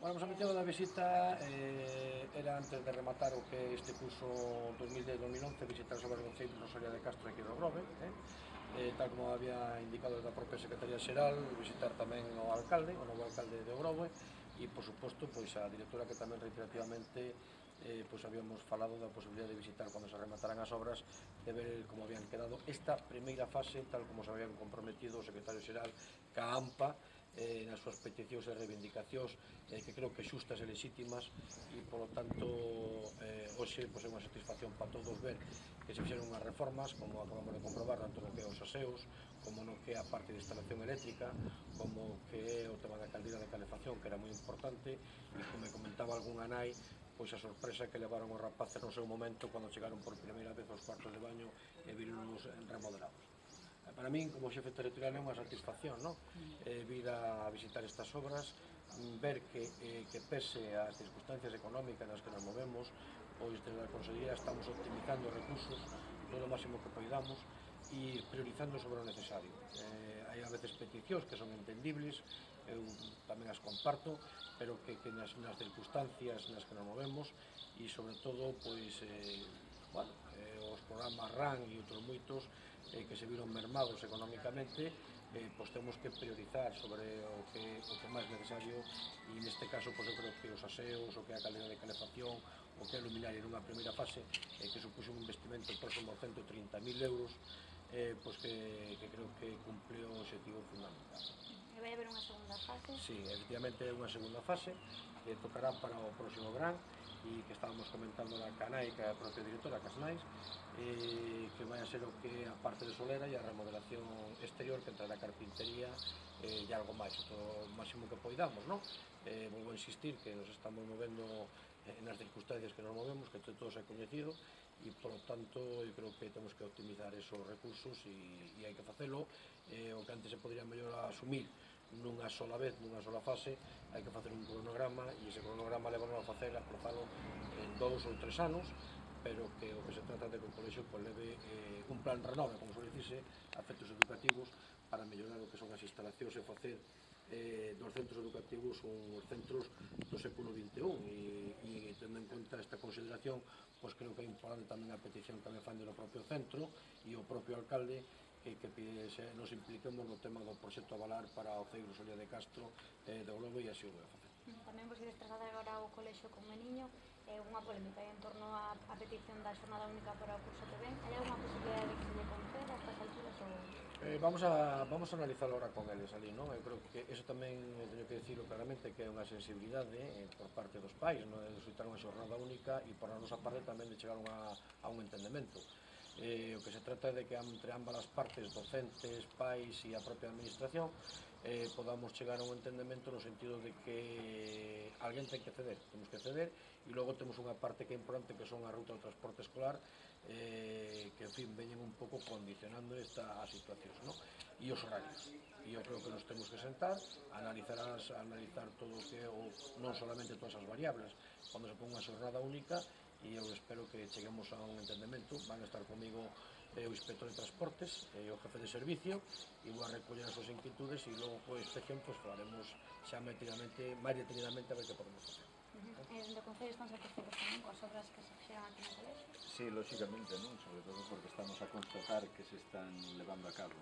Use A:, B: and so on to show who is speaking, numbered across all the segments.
A: Bueno, pues a mitad da visita eh, era antes de rematar o que este curso 2010-2011 visitar sobre o Concello Rosaria de Castro aquí do Grove, eh? Eh, tal como había indicado da propia Secretaría Xeral, visitar tamén o alcalde, o novo alcalde de Grove, e, por suposto, pois a directora que tamén reiterativamente eh, pois habíamos falado da posibilidad de visitar cando se remataran as obras de ver como habían quedado esta primeira fase tal como se habían comprometido o secretario xeral ca AMPA eh, nas súas peticións e reivindicacións eh, que creo que xustas e lexítimas e polo tanto eh, hoxe pois, é unha satisfacción para todos ver que se fixeron unhas reformas como acabamos de comprobar tanto no que é os aseos como no que é a parte de instalación eléctrica como que é o tema da caldeira de calefacción que era moi importante e como comentaba algún anai pois a sorpresa que levaron os rapaces no seu momento cando chegaron por primeira vez aos cuartos de baño e viron remodelados para min, como xefe territorial, é unha satisfacción, non? Eh, vir a visitar estas obras, mm, ver que, eh, que pese ás circunstancias económicas nas que nos movemos, pois desde a Consellería estamos optimizando recursos todo o máximo que poidamos e priorizando sobre o necesario. Eh, hai a veces peticións que son entendibles, eu tamén as comparto, pero que, que nas, nas circunstancias nas que nos movemos e sobre todo, pois, eh, bueno, eh, os programas RAN e outros moitos eh, que se viron mermados económicamente, eh, pois temos que priorizar sobre o que, o que máis necesario e neste caso pois, eu creo que os aseos, o que é a calidad de calefacción, o que é a luminaria nunha primeira fase eh, que supuxo un investimento próximo a 130.000 euros eh, pois que, que creo que cumple o objetivo fundamental.
B: E vai haber unha segunda fase?
A: Sí, efectivamente é unha segunda fase que tocará para o próximo gran e que estábamos comentando na Canai, que é a propia directora, Casnais, eh, que vai a ser o que a parte de Solera e a remodelación exterior que entra na carpintería eh, e algo máis, o máximo que poidamos, non? Eh, volvo a insistir que nos estamos movendo eh, nas circunstancias que nos movemos, que todo se coñecido, e por tanto eu creo que temos que optimizar esos recursos e, e hai que facelo eh, o que antes se podría mellor asumir nunha sola vez, nunha sola fase, hai que facer un cronograma e ese cronograma leva a facer a cruzalo en dous ou tres anos, pero que o que se trata de que o colexo pues, pois, leve eh, un plan renove, como se dice, a efectos educativos para mellorar o que son as instalacións e facer eh, dos centros educativos uns centros do século XXI e, e tendo en conta esta consideración, pois pues, creo que é importante tamén a petición que me fan do propio centro e o propio alcalde e que pide, se nos impliquemos no tema do proxecto Avalar para o Ceiro Solia de Castro eh, do Globo e así o facer.
B: Tamén vos ides trasladar agora ao colexo con Meniño eh, unha polémica en torno á, á petición da xornada única para o curso que ven. Hai alguna posibilidad de que se lle conceda a estas alturas? Ou...
A: Eh, vamos, a, vamos a analizar ahora con eles ali, non? Eu creo que eso tamén teño que decirlo claramente que é unha sensibilidade eh, por parte dos pais, non? De solicitar unha xornada única e por a nosa parte tamén de chegar unha, a un entendemento eh, o que se trata de que entre ambas as partes, docentes, pais e a propia administración, eh, podamos chegar a un entendemento no sentido de que alguén ten que ceder, temos que ceder, e logo temos unha parte que é importante que son a ruta do transporte escolar, eh, que, en fin, veñen un pouco condicionando esta a situación, no? e os horarios. E eu creo que nos temos que sentar, analizar, as, analizar todo o que, ou non solamente todas as variables, cando se pon unha xornada única, e eu espero que cheguemos a un entendemento. Van a estar comigo eh, o inspector de transportes, eh, o jefe de servicio, e vou a recoller as súas inquietudes e logo co inspección pues, falaremos xa metidamente, máis detenidamente a ver que podemos facer.
B: Uh -huh. Eh, Concello están satisfeitos tamén coas obras que se fixeron aquí no colexo?
C: Sí, lóxicamente, non? sobre todo porque estamos a constatar que se están levando a cabo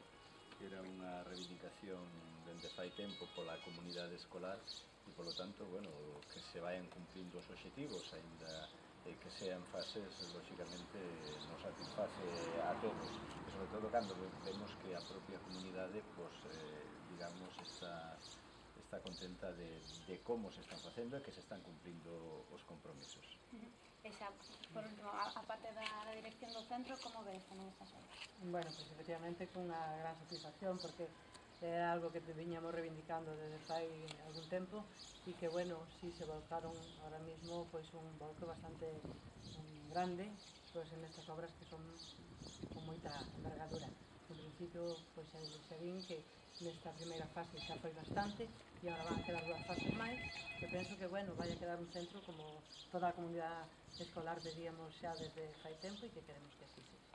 C: era unha reivindicación dende fai tempo pola comunidade escolar e polo tanto, bueno, que se vayan cumplindo os obxectivos, aínda eh, que sean fases, lógicamente, nos satisface a todos. E sobre todo cando vemos que a propia comunidade, pues, eh, digamos, está está contenta de, de como se están facendo e que se están cumplindo os compromisos.
B: Uh -huh. E xa, por último, a, a parte da, da dirección do centro, como ves tamén estas obras?
D: Bueno, pues efectivamente, cunha gran satisfacción, porque era algo que viñamos reivindicando desde fai algún tempo e que, bueno, si sí, se volcaron ahora mismo pois un volco bastante un grande pois en estas obras que son con moita envergadura. En principio, pois pues, se vin que nesta primeira fase xa foi bastante e agora van a quedar dúas fases máis que penso que, bueno, vai a quedar un centro como toda a comunidade escolar veríamos xa desde fai tempo e que queremos que así sexa.